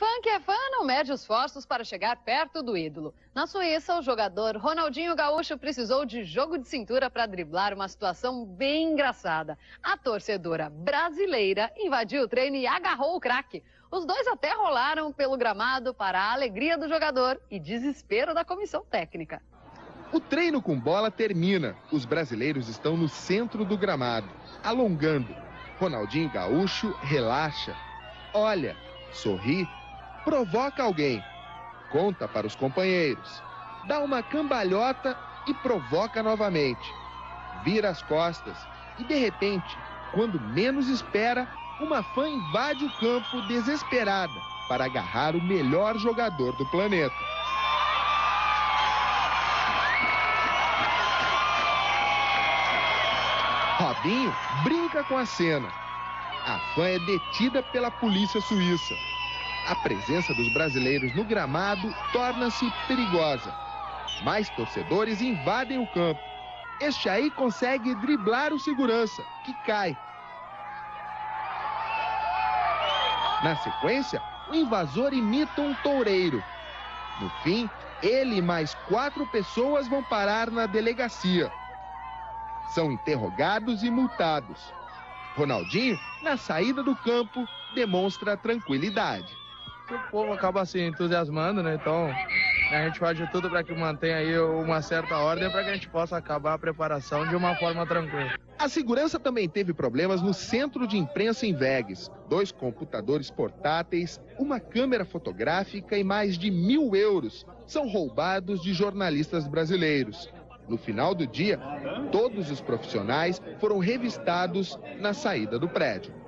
Fã que é fã não mede esforços para chegar perto do ídolo. Na Suíça, o jogador Ronaldinho Gaúcho precisou de jogo de cintura para driblar uma situação bem engraçada. A torcedora brasileira invadiu o treino e agarrou o craque. Os dois até rolaram pelo gramado para a alegria do jogador e desespero da comissão técnica. O treino com bola termina. Os brasileiros estão no centro do gramado, alongando. Ronaldinho Gaúcho relaxa, olha, sorri provoca alguém, conta para os companheiros, dá uma cambalhota e provoca novamente. Vira as costas e, de repente, quando menos espera, uma fã invade o campo desesperada para agarrar o melhor jogador do planeta. Robinho brinca com a cena. A fã é detida pela polícia suíça a presença dos brasileiros no gramado torna-se perigosa. Mais torcedores invadem o campo. Este aí consegue driblar o segurança, que cai. Na sequência, o invasor imita um toureiro. No fim, ele e mais quatro pessoas vão parar na delegacia. São interrogados e multados. Ronaldinho, na saída do campo, demonstra tranquilidade que o povo acaba se entusiasmando, né? Então a gente faz de tudo para que mantenha aí uma certa ordem para que a gente possa acabar a preparação de uma forma tranquila. A segurança também teve problemas no centro de imprensa em Vegas. Dois computadores portáteis, uma câmera fotográfica e mais de mil euros são roubados de jornalistas brasileiros. No final do dia, todos os profissionais foram revistados na saída do prédio.